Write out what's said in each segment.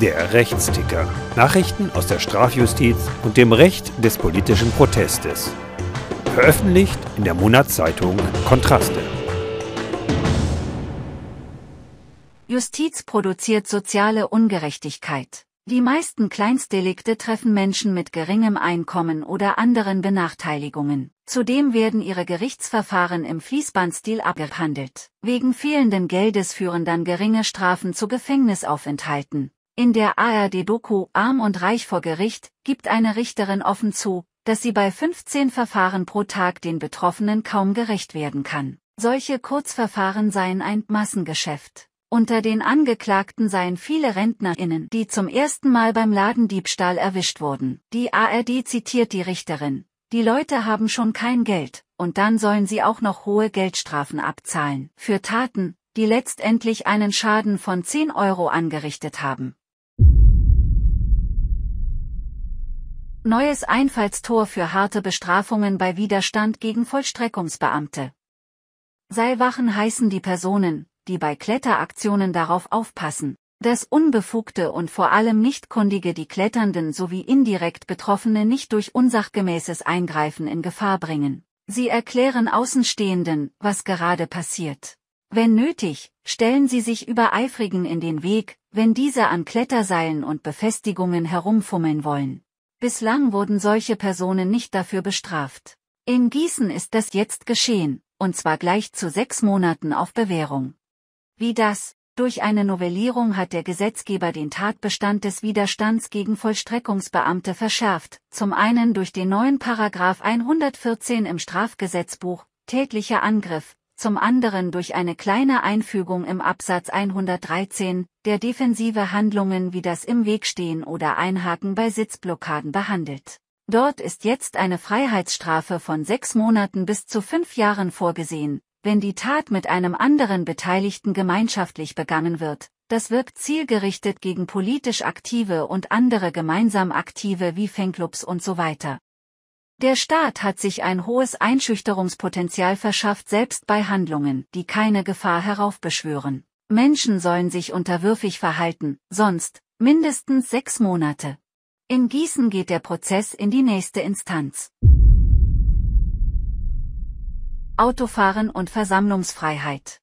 Der Rechtsticker. Nachrichten aus der Strafjustiz und dem Recht des politischen Protestes. Veröffentlicht in der Monatszeitung Kontraste. Justiz produziert soziale Ungerechtigkeit. Die meisten Kleinstdelikte treffen Menschen mit geringem Einkommen oder anderen Benachteiligungen. Zudem werden ihre Gerichtsverfahren im Fließbandstil abgehandelt. Wegen fehlenden Geldes führen dann geringe Strafen zu Gefängnisaufenthalten. In der ARD-Doku Arm und Reich vor Gericht gibt eine Richterin offen zu, dass sie bei 15 Verfahren pro Tag den Betroffenen kaum gerecht werden kann. Solche Kurzverfahren seien ein Massengeschäft. Unter den Angeklagten seien viele RentnerInnen, die zum ersten Mal beim Ladendiebstahl erwischt wurden. Die ARD zitiert die Richterin. Die Leute haben schon kein Geld, und dann sollen sie auch noch hohe Geldstrafen abzahlen. Für Taten, die letztendlich einen Schaden von 10 Euro angerichtet haben. Neues Einfallstor für harte Bestrafungen bei Widerstand gegen Vollstreckungsbeamte. Seilwachen heißen die Personen, die bei Kletteraktionen darauf aufpassen, dass Unbefugte und vor allem Nichtkundige die Kletternden sowie indirekt Betroffene nicht durch unsachgemäßes Eingreifen in Gefahr bringen. Sie erklären Außenstehenden, was gerade passiert. Wenn nötig, stellen sie sich Übereifrigen in den Weg, wenn diese an Kletterseilen und Befestigungen herumfummeln wollen. Bislang wurden solche Personen nicht dafür bestraft. In Gießen ist das jetzt geschehen, und zwar gleich zu sechs Monaten auf Bewährung. Wie das? Durch eine Novellierung hat der Gesetzgeber den Tatbestand des Widerstands gegen Vollstreckungsbeamte verschärft, zum einen durch den neuen Paragraph 114 im Strafgesetzbuch, tätlicher Angriff, zum anderen durch eine kleine Einfügung im Absatz 113, der defensive Handlungen wie das im Weg stehen oder Einhaken bei Sitzblockaden behandelt. Dort ist jetzt eine Freiheitsstrafe von sechs Monaten bis zu fünf Jahren vorgesehen, wenn die Tat mit einem anderen Beteiligten gemeinschaftlich begangen wird, das wirkt zielgerichtet gegen politisch Aktive und andere gemeinsam Aktive wie Fanclubs und so weiter. Der Staat hat sich ein hohes Einschüchterungspotenzial verschafft selbst bei Handlungen, die keine Gefahr heraufbeschwören. Menschen sollen sich unterwürfig verhalten, sonst mindestens sechs Monate. In Gießen geht der Prozess in die nächste Instanz. Autofahren und Versammlungsfreiheit.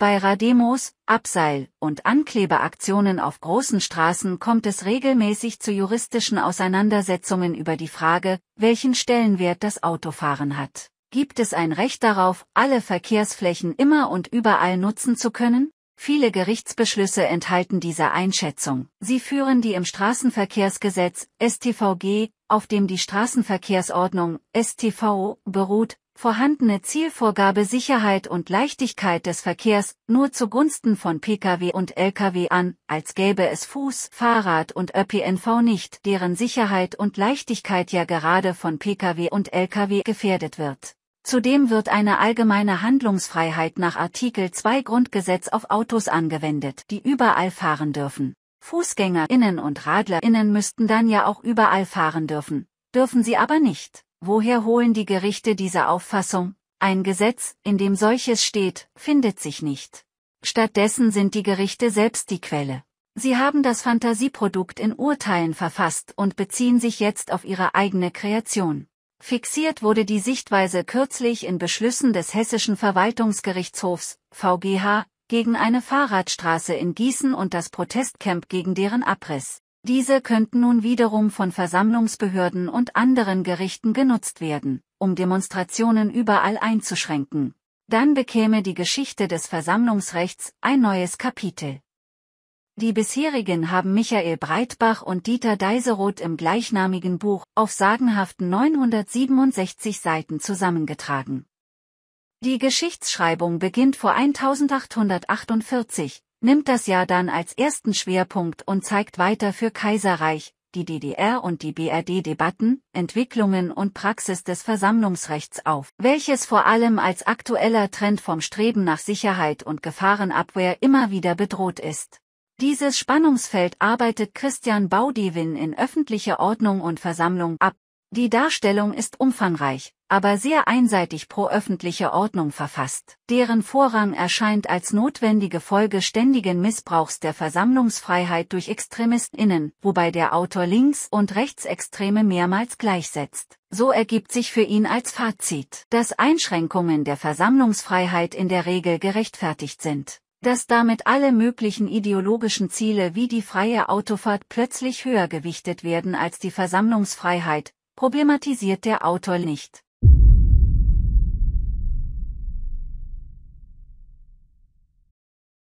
Bei Rademos, Abseil- und Anklebeaktionen auf großen Straßen kommt es regelmäßig zu juristischen Auseinandersetzungen über die Frage, welchen Stellenwert das Autofahren hat. Gibt es ein Recht darauf, alle Verkehrsflächen immer und überall nutzen zu können? Viele Gerichtsbeschlüsse enthalten diese Einschätzung. Sie führen die im Straßenverkehrsgesetz STVG, auf dem die Straßenverkehrsordnung STVO beruht, vorhandene Zielvorgabe Sicherheit und Leichtigkeit des Verkehrs nur zugunsten von Pkw und Lkw an, als gäbe es Fuß, Fahrrad und ÖPNV nicht, deren Sicherheit und Leichtigkeit ja gerade von Pkw und Lkw gefährdet wird. Zudem wird eine allgemeine Handlungsfreiheit nach Artikel 2 Grundgesetz auf Autos angewendet, die überall fahren dürfen. FußgängerInnen und RadlerInnen müssten dann ja auch überall fahren dürfen, dürfen sie aber nicht. Woher holen die Gerichte diese Auffassung? Ein Gesetz, in dem solches steht, findet sich nicht. Stattdessen sind die Gerichte selbst die Quelle. Sie haben das Fantasieprodukt in Urteilen verfasst und beziehen sich jetzt auf ihre eigene Kreation. Fixiert wurde die Sichtweise kürzlich in Beschlüssen des Hessischen Verwaltungsgerichtshofs, VGH, gegen eine Fahrradstraße in Gießen und das Protestcamp gegen deren Abriss. Diese könnten nun wiederum von Versammlungsbehörden und anderen Gerichten genutzt werden, um Demonstrationen überall einzuschränken. Dann bekäme die Geschichte des Versammlungsrechts ein neues Kapitel. Die bisherigen haben Michael Breitbach und Dieter Deiseroth im gleichnamigen Buch auf sagenhaften 967 Seiten zusammengetragen. Die Geschichtsschreibung beginnt vor 1848, nimmt das Jahr dann als ersten Schwerpunkt und zeigt weiter für Kaiserreich, die DDR und die BRD Debatten, Entwicklungen und Praxis des Versammlungsrechts auf, welches vor allem als aktueller Trend vom Streben nach Sicherheit und Gefahrenabwehr immer wieder bedroht ist. Dieses Spannungsfeld arbeitet Christian Baudewin in öffentliche Ordnung und Versammlung ab, Die Darstellung ist umfangreich, aber sehr einseitig pro öffentliche Ordnung verfasst. Deren Vorrang erscheint als notwendige Folge ständigen Missbrauchs der Versammlungsfreiheit durch ExtremistInnen, wobei der Autor Links- und Rechtsextreme mehrmals gleichsetzt. So ergibt sich für ihn als Fazit, dass Einschränkungen der Versammlungsfreiheit in der Regel gerechtfertigt sind dass damit alle möglichen ideologischen Ziele wie die freie Autofahrt plötzlich höher gewichtet werden als die Versammlungsfreiheit, problematisiert der Autor nicht.